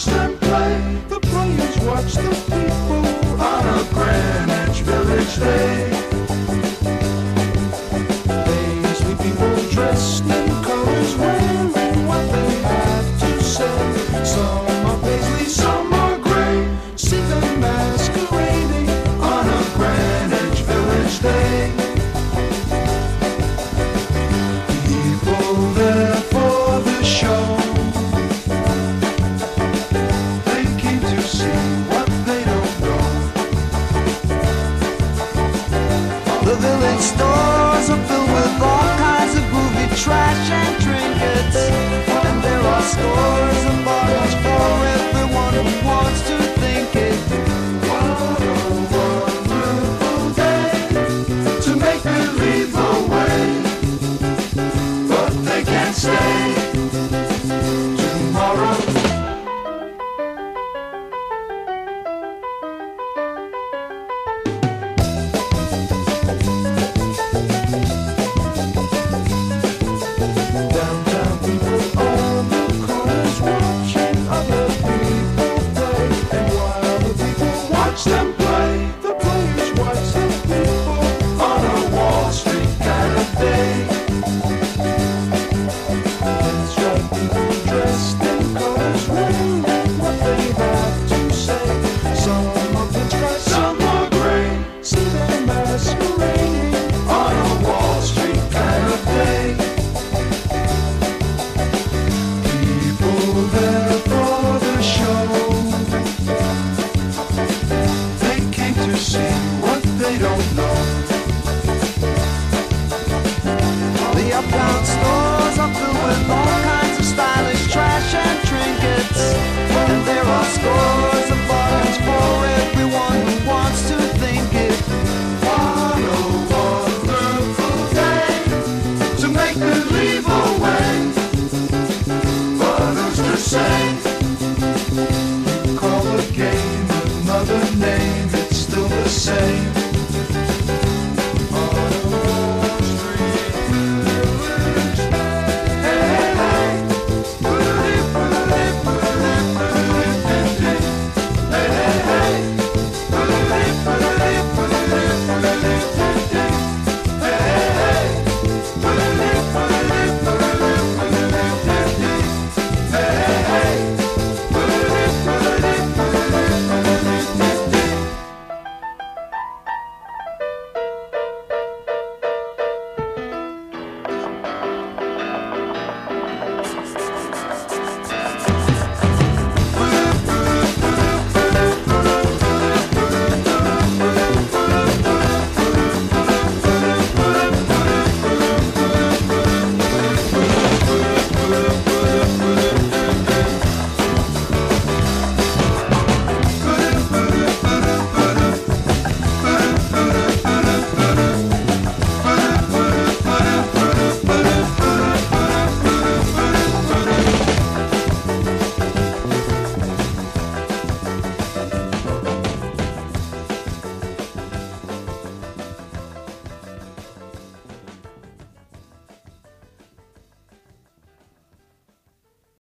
watch them play. The players watch the people on a Greenwich Village day. stay. night